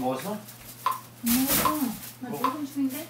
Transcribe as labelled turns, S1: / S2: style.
S1: 먹었어?
S2: 안 먹었어. 나 조금 중인데?